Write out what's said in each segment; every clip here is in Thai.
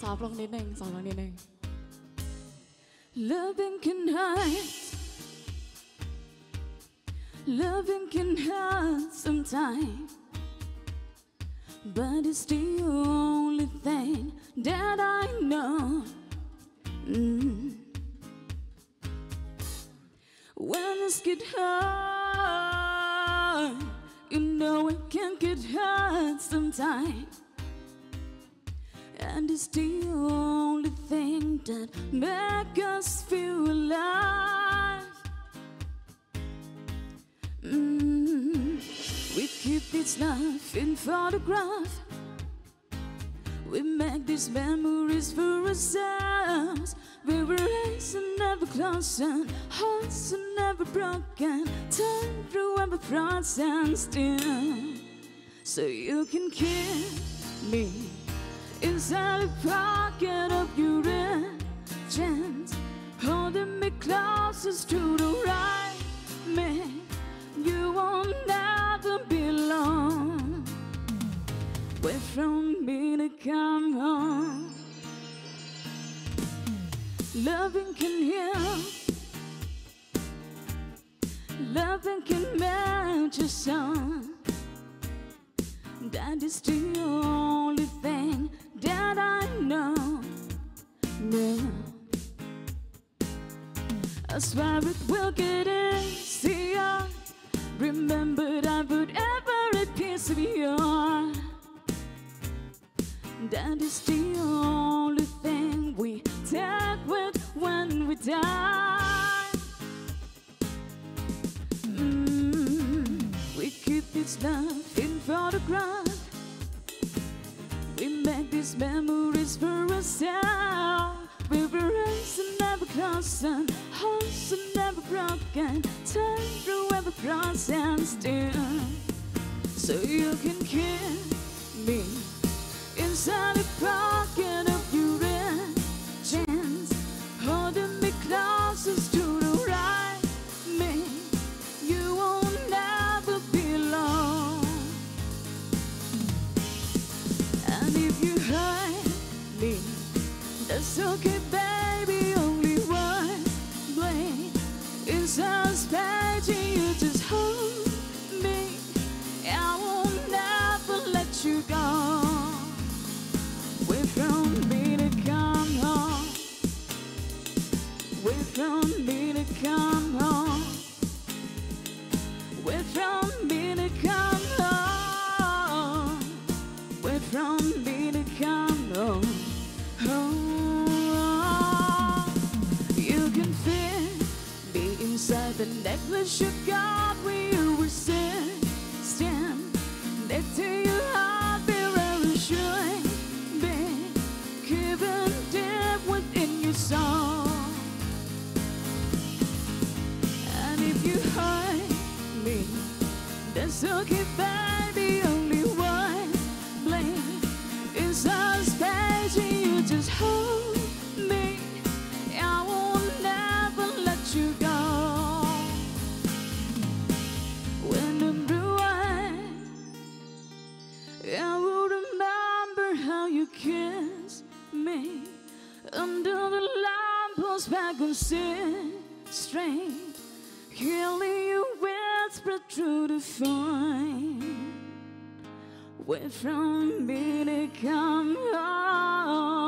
ซอฟต์ลงนิดนึงซอฟต์ลงนิดนึง Loving can hurt Loving can hurt sometimes But it's the only thing that I know Mm. When it's get hard You know it can get hurt sometimes and it's the only thing that makes us feel alive. Mm, We keep this life in photograph. We make these memories for ourselves. We were raised and never close and hearts are never broken. Time through every process still. So you can kiss me inside the pocket of your jeans, holding me closest to the right man. You won't never be alone. Wait from me to come home. Loving can heal. Loving can melt your soul. That is the I swear it will get easier. Remember that every piece of you. That is the only thing we take with when we die. Mm, we keep this love in photograph. We make these memories for ourselves. We were rosen hearts are never broken, tender ever cross and still. So you can kill me inside a park. constant strength Healing you with spread through the find. Wait from me to come home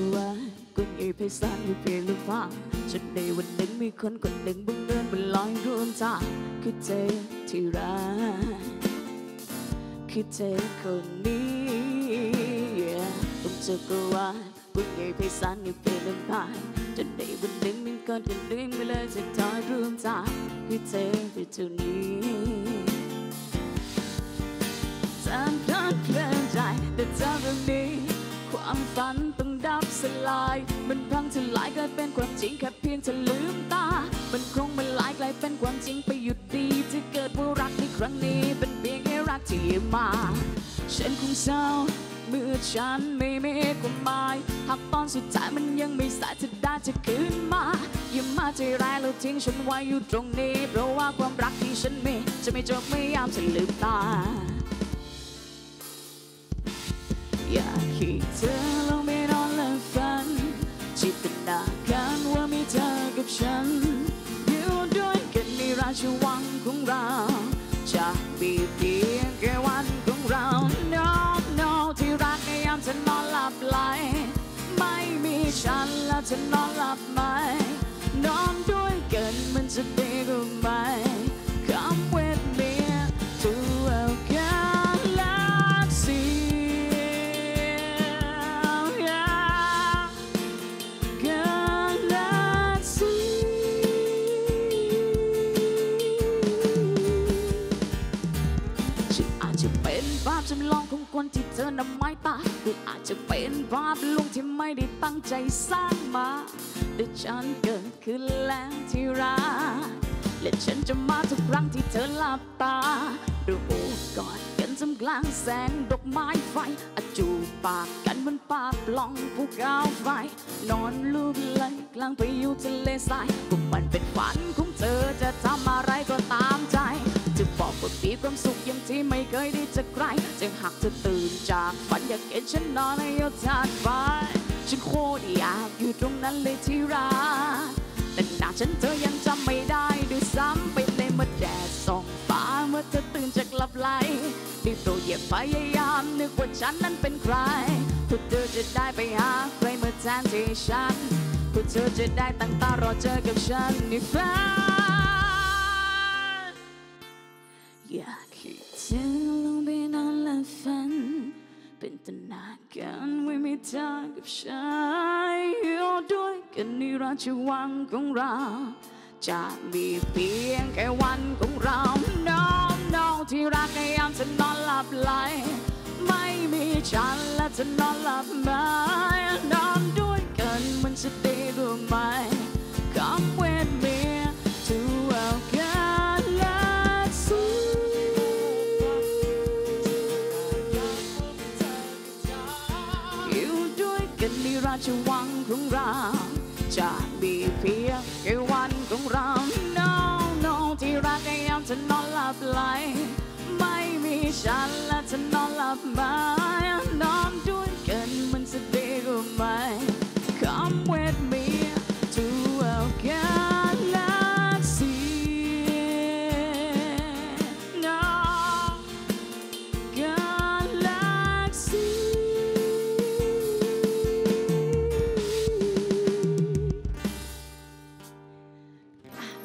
กจักรวาลก็มีไพศาลอยู่เพียงลำพังจนในวันหนึ่งมีคนคนหนึ่งบังเอิญมันลอยร่วมทางคือเธอที่รักคือเธอคนนี้ yeah โลกจักรวาลก็มีไพศาลอยู่เพียงลำพังจนในวันหนึ่งมีคนคนหนึ่งมาเลยจะถอยร่วมทางคือเธอที่เท่านี้ จำเพลินเพลินใจแต่เธอแบบนี้ความฝันต้องดับสลายเกลายเป็นความจริงแค่เพียงเธอลืมตา มันคงมันลายกลายเป็นความจริงไปหยุดดีที่เกิดว่ารักในครั้งนี้ เป็นเพียงแค่รักที่มาฉันคงเศร้าเมื่อฉันไม่มีความหมาย หากตอนสุดท้ายมันยังไม่สายเธอได้จะคืนมาอย่ามาใจร้ายแล้วทิ้งฉันไว้อยู่ตรงนี้ เพราะว่าความรักที่ฉันมีจะไม่จบไม่ยามฉันลืมตาอยากให้เธอลง ชวังของเรา จะมีเพียงแค่วันของเรา No No ที่รักในยามเธอนอนหลับไหล ไม่มีฉันแล้วเธอนอนหลับไหมนอนด้วยกันมันจะดีกว่าไหม ใจสร้างมา แต่ฉันเกิดขึ้นแล้วที่รักและฉันจะมาทุกครั้งที่เธอหลับตาดูโอบกอดกันจำกลางแสงดอกไม้ไฟอาจูบปากกันบนปากปล่องภูเขาไฟ นอนลูกไหลกลางพายุทะเลทรายพวกมันเป็นฝันของเธอจะทำอะไรก็ตามใจ จะบอกว่ามีความสุขอย่างที่ไม่เคยได้เจอใครจะหากเธอตื่นจากฝันอยากเห็นฉันนอนในยทานฟ้า ฉันโคตรอยากอยู่ตรงนั้นเลยที่รักแต่หน้าฉันเธอยังจำไม่ได้ด้วยซ้ำไปเลยเมื่อแดดส่องฟ้าเมื่อเธอตื่นจากหลับไหลได้โปรดอย่าพยายามนึกว่าฉันนั้นเป็นใครเพื่อเธอจะได้ไปหาใครเมาแทนที่ฉันเพื่อเธอจะได้ตั้งตารอเจอกับฉันในฝันอยากให้เธอลงไปนอนและฝัน นตนาการไว้ไม่เธอกับฉันอยู่ด้วยกันในราชวังของเรา จะมีเพียงแค่วันของเราน้องน้องที่รักในยามฉันนอนหลับไหลไม่มีฉันและจะนอนหลับไหมนอง บไหมนอนด้วยกันมันจะดีกว่าไหม Come with me to a galaxy No galaxy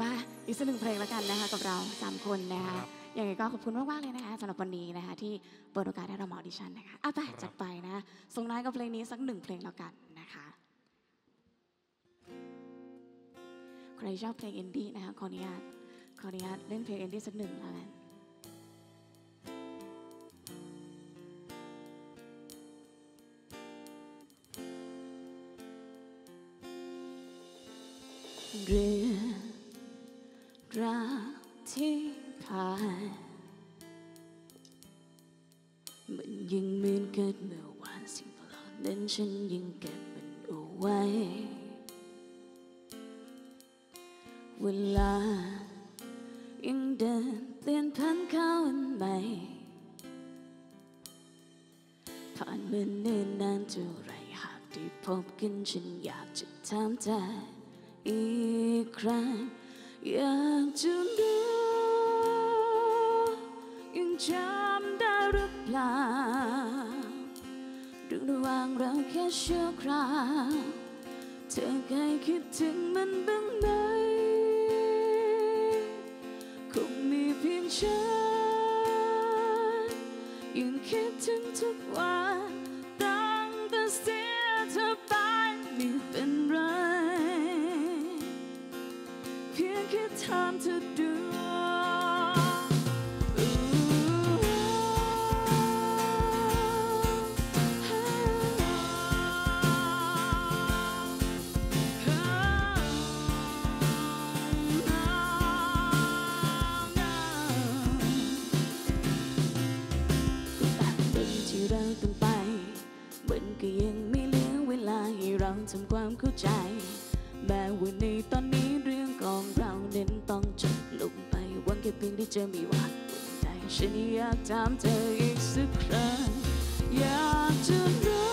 มาอีกสักหนึ่งเพลงแล้วกันนะคะกับเราสามคนนะคะ ยังไงก็ขอบคุณมากๆเลยนะคะสำหรับวันนี้นะคะที่เปิดโอกาสให้เรามา audition นะคะอะไปจัดไปนะส่งท้ายกับเพลงนี้สักหนึ่งเพลงแล้วกันนะคะ ใครชอบเพลงอินดี้นะคะขออนุญาตขออนุญาตเล่นเพลงอินดี้สักหนึ่งแล้วกันเรื่องราว ทานมันยังเหมือนเกิดเมื่อวานสิ่งเหล่านั้นฉันยังเก็บมันเอาไว้ เวลายังเดินเปลี่ยนพันเข้าวันใหม่ผ่านมาเนิ่นนานเท่าไรหากได้พบกันฉันอยากจะถามเธออีกครั้งอยากจะรู้ จำได้หรือเปล่าเรื่องระหว่างเราแค่ชั่วคราวเธอเคยคิดถึงมันบ้างไหมคงมีเพียงฉันยังคิดถึงทุกวันตั้งแต่เสียเธอไปไม่เป็นไร เพียงแค่ถามเธอดู ใจ แม้วันนี้ตอนนี้เรื่องของเราเน้นต้องจบลงไปหวังแค่เพียงที่เจอมีวันวันใดฉันอยากถามเธออีกสักครั้งอยากจะรู้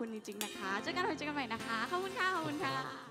คุณจริงๆนะคะ เจอกันใหม่เจอกันใหม่นะคะ ขอบคุณค่ะ ขอบคุณค่ะ